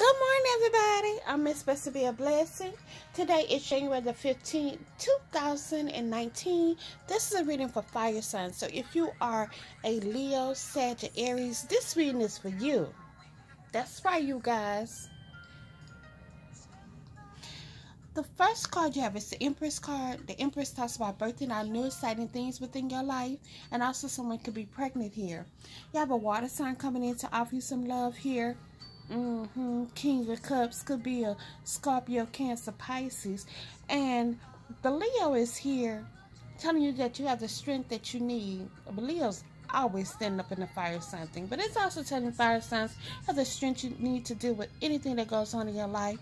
Good morning, everybody. I'm Miss Supposed to be a blessing. Today is January the 15th, 2019. This is a reading for fire signs. So if you are a Leo, Sagittarius, this reading is for you. That's right, you guys. The first card you have is the Empress card. The Empress talks about birthing out new exciting things within your life. And also someone could be pregnant here. You have a water sign coming in to offer you some love here. Mm-hmm. King of Cups could be a Scorpio, Cancer, Pisces. And the Leo is here telling you that you have the strength that you need. But Leo's always standing up in the fire sign thing. But it's also telling fire signs have the strength you need to deal with anything that goes on in your life.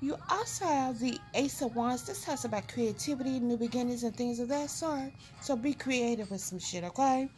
You also have the Ace of Wands. This talks about creativity, new beginnings, and things of that sort. So be creative with some shit, okay?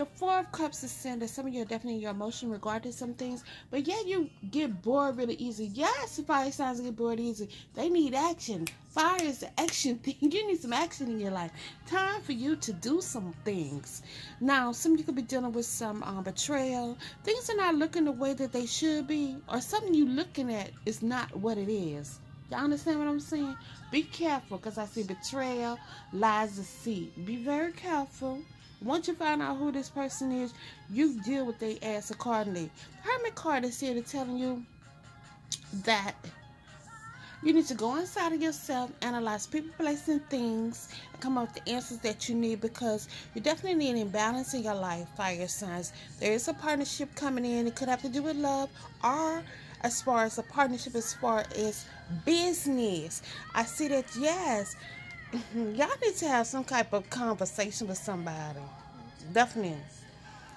The Four of Cups is saying that some of you are definitely your emotion regarding some things, but yet you get bored really easy. Yes, fire signs get bored easy. They need action. Fire is the action thing. You need some action in your life. Time for you to do some things. Now, some of you could be dealing with some um, betrayal. Things are not looking the way that they should be, or something you looking at is not what it is. Y'all understand what I'm saying? Be careful because I see betrayal, lies, deceit. Be very careful. Once you find out who this person is, you deal with their ass accordingly. Hermit card is here to telling you that you need to go inside of yourself, analyze people, places, and things, and come up with the answers that you need because you definitely need an imbalance in your life, fire signs. There is a partnership coming in. It could have to do with love or as far as a partnership as far as business. I see that, yes, Mm-hmm. y'all need to have some type of conversation with somebody. Definitely.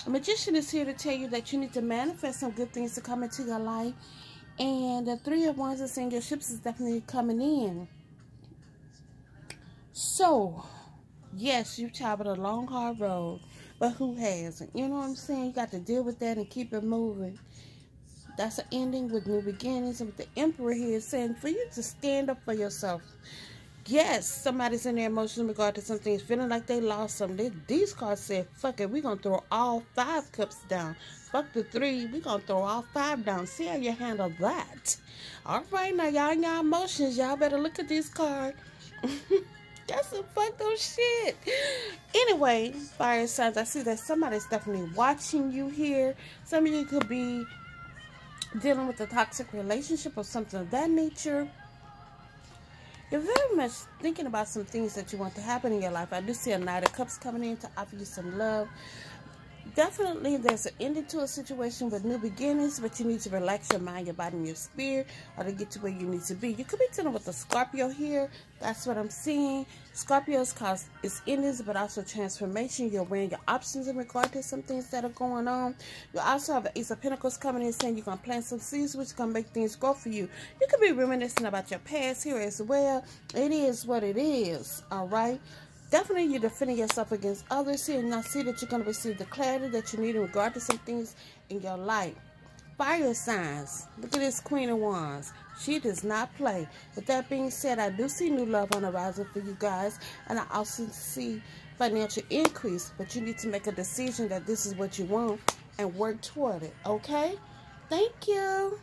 A magician is here to tell you that you need to manifest some good things to come into your life. And the three of wands is saying your ships is definitely coming in. So, yes, you've traveled a long, hard road. But who hasn't? You know what I'm saying? You got to deal with that and keep it moving. That's an ending with new beginnings. And with the Emperor here saying for you to stand up for yourself yes, somebody's in their emotions regard to something, feeling like they lost something. These cards said, fuck it, we're going to throw all five cups down. Fuck the three, we're going to throw all five down. See how you handle that. All right, now y'all in y'all emotions, y'all better look at this card. That's some fucked up shit. Anyway, fire signs, I see that somebody's definitely watching you here. Some of you could be dealing with a toxic relationship or something of that nature you're very much thinking about some things that you want to happen in your life. I do see a Knight of Cups coming in to offer you some love definitely there's an ending to a situation with new beginnings, but you need to relax your mind, your body, and your spirit or to get to where you need to be. You could be dealing with a Scorpio here. That's what I'm seeing. Scorpio's cause is endings, but also transformation. You're weighing your options in regard to some things that are going on. You also have the Ace of Pentacles coming in saying you're going to plant some seeds, which to make things grow for you. You could be reminiscing about your past here as well. It is what it is, all right? Definitely you're defending yourself against others here and I see that you're going to receive the clarity that you need in regard to some things in your life. Fire signs. Look at this Queen of Wands. She does not play. With that being said, I do see new love on the horizon for you guys. And I also see financial increase. But you need to make a decision that this is what you want and work toward it. Okay? Thank you.